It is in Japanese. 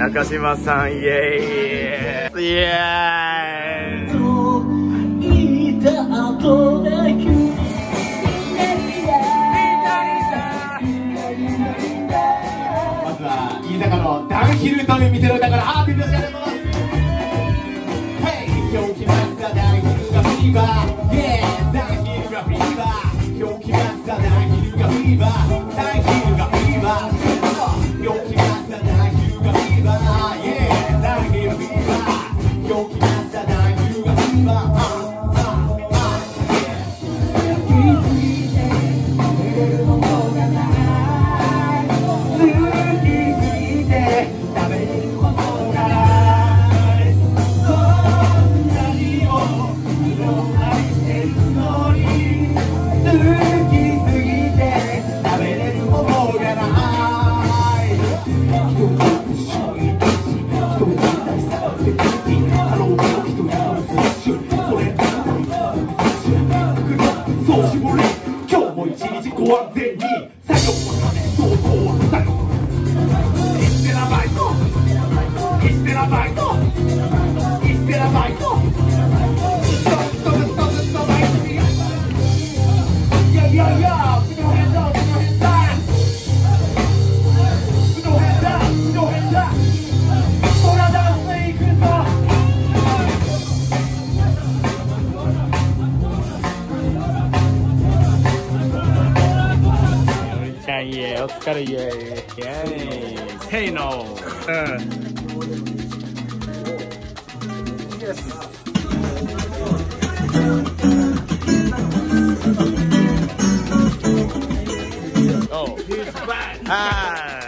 中島さんイエーイ。イエーイ。まずは飯坂のダンヒルという店の歌からハーピィストしてあります。事故は全に作業は金相当は作業1テラバイトステラバイトステラバイトずっとずっとずっと毎日いやいやいやお疲れイエーイイエーイせーのうん Oh, he's back! Ah!